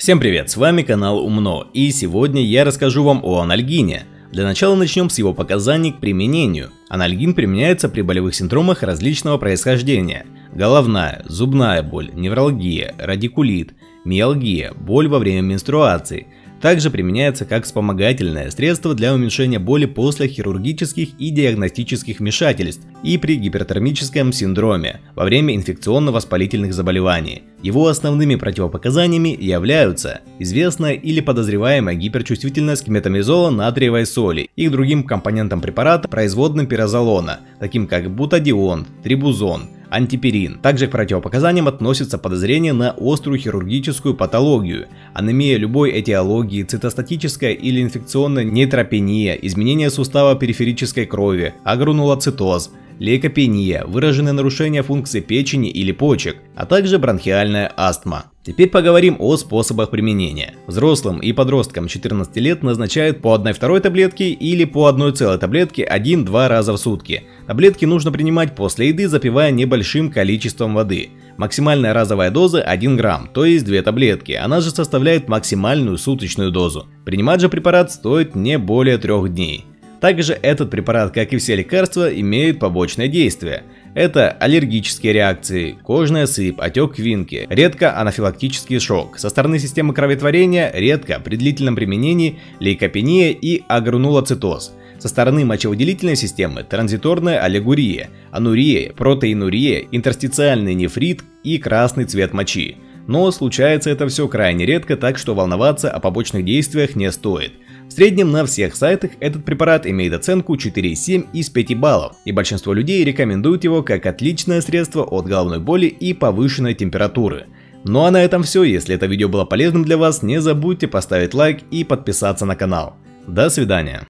Всем привет, с вами канал Умно, и сегодня я расскажу вам о анальгине. Для начала начнем с его показаний к применению. Анальгин применяется при болевых синдромах различного происхождения. Головная, зубная боль, невралгия, радикулит, миалгия, боль во время менструации – также применяется как вспомогательное средство для уменьшения боли после хирургических и диагностических вмешательств и при гипертермическом синдроме во время инфекционно-воспалительных заболеваний. Его основными противопоказаниями являются известная или подозреваемая гиперчувствительность к метамизола натриевой соли и к другим компонентам препарата производным пирозолона, таким как бутадион, трибузон, антиперин. Также к противопоказаниям относятся подозрения на острую хирургическую патологию, анемия любой этиологии, цитостатическая или инфекционная нейтропения, изменение сустава периферической крови, агранулоцитоз, лейкопения, выраженное нарушение функции печени или почек, а также бронхиальная астма. Теперь поговорим о способах применения. Взрослым и подросткам 14 лет назначают по 1-2 таблетке или по 1 целой таблетке 1-2 раза в сутки. Таблетки нужно принимать после еды, запивая небольшим количеством воды. Максимальная разовая доза 1 грамм, то есть 2 таблетки, она же составляет максимальную суточную дозу. Принимать же препарат стоит не более 3 дней. Также этот препарат, как и все лекарства, имеет побочное действие. Это аллергические реакции, кожная сыпь, отек квинки, редко анафилактический шок. Со стороны системы кроветворения редко при длительном применении лейкопения и агранулоцитоз. Со стороны мочевыделительной системы транзиторная аллегурия, анурия, протеинурия, интерстициальный нефрит и красный цвет мочи. Но случается это все крайне редко, так что волноваться о побочных действиях не стоит. В среднем на всех сайтах этот препарат имеет оценку 4,7 из 5 баллов, и большинство людей рекомендуют его как отличное средство от головной боли и повышенной температуры. Ну а на этом все, если это видео было полезным для вас, не забудьте поставить лайк и подписаться на канал. До свидания.